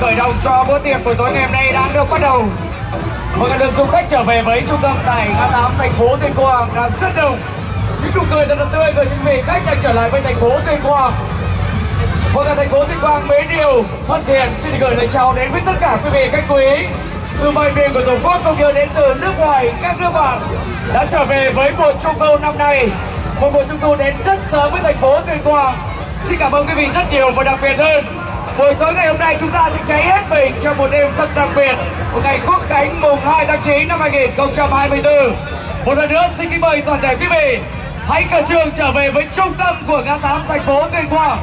khởi động cho bữa tiệc buổi tối ngày hôm nay đã được bắt đầu. một các lượng du khách trở về với trung tâm tại ngã tám thành phố Tuyên Quang đang rất đông. Những nụ cười thật là tươi của những vị khách đang trở lại với thành phố Tuyên Quang. một cả thành phố Tuyên Quang mến yêu, thân thiện xin gửi lời chào đến với tất cả quý vị khách quý từ mọi miền của Tổ quốc cũng như đến từ nước ngoài các nước bạn đã trở về với mùa trung thu năm nay. Một mùa trung thu đến rất sớm với thành phố Tuyên Quang. Xin cảm ơn quý vị rất nhiều và đặc biệt hơn Buổi tối ngày hôm nay chúng ta sẽ cháy hết mình trong một đêm thật đặc biệt. Một ngày quốc khánh mùng 2 tháng 9 năm 2024 Một lần nữa xin kính mời toàn thể quý vị, Hãy cả trường trở về với trung tâm của ngã tám thành phố Tuyên Quang.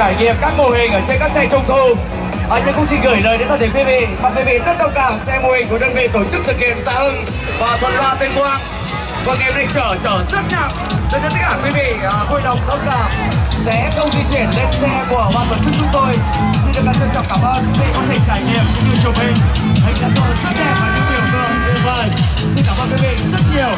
Trải nghiệm các mô hình ở trên các xe trung thu. À, nhưng cũng xin gửi lời đến toàn thể quý vị và quý vị rất thông cảm xe mô hình của đơn vị tổ chức sự kiện Dạ Hưng và Thuận Loa Tuyên Quang. Và ngày hôm nay chở chở rất nặng cho nên tất cả quý vị à, vui lòng thông cảm sẽ không di chuyển lên xe của ban tổ chức chúng tôi. Xin được trân trọng cảm ơn quý vị có thể trải nghiệm cũng như chụp hình hình đã tôi rất đẹp và những biểu tượng tuyệt vời. Xin cảm ơn quý vị rất nhiều.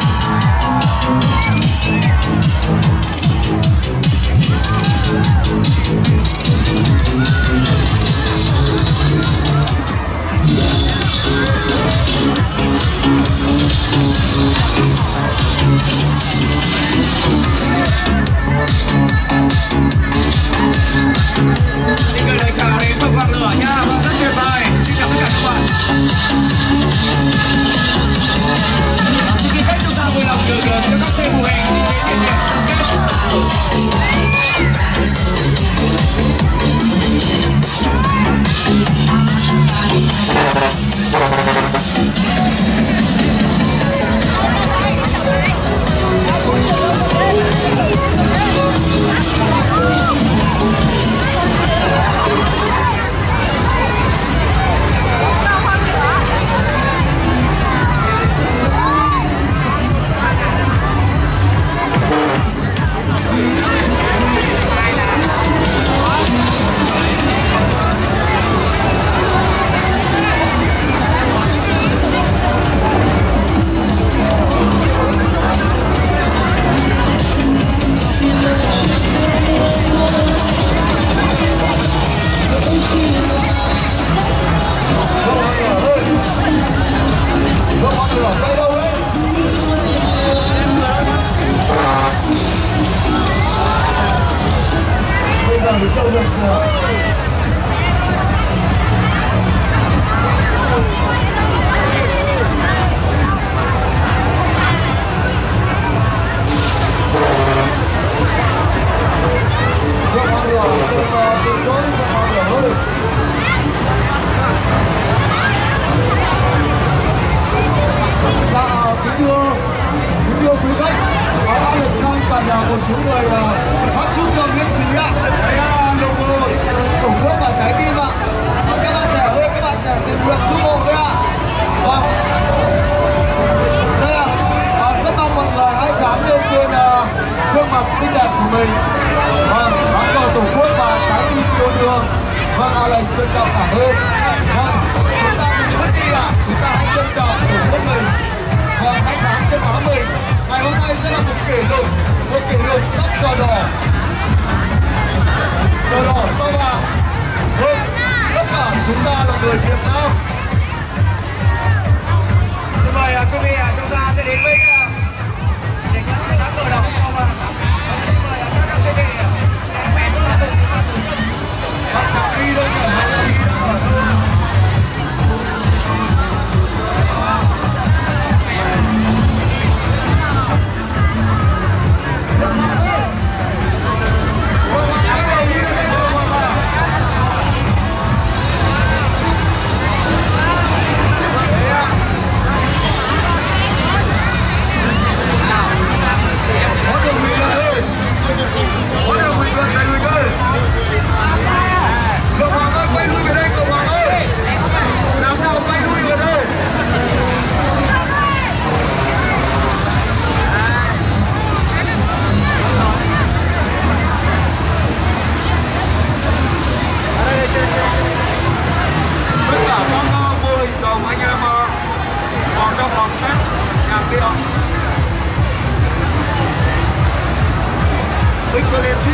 Dạ, kính quý khách, có đã được thăm cần là một số người phát giúp cho miễn phí ạ. Đấy tổ quốc và trái tim ạ. Và các bạn trẻ ơi, các bạn trẻ tình nguyện giúp hộ với ạ. Vâng. Đây ạ, à, rất mong mọi người hãy dám lên trên ờ, gương mặt xinh đẹp của mình. Vâng, bám cờ tổ quốc và trái tim yêu thương. Vâng, à lệnh trân trọng cảm ơn. Vâng, chúng ta đừng mất đi ạ, chúng ta hãy trân trọng tổ quốc mình và hãy dám trên báo mình. Ngày hôm nay sẽ là một kỷ lục, một kỷ lục sắc cờ đỏ. Cờ đỏ sao vàng. Vâng, tất cả chúng ta là người Việt Nam. Xin mời à, quý vị à, chúng ta Bích cho lên chút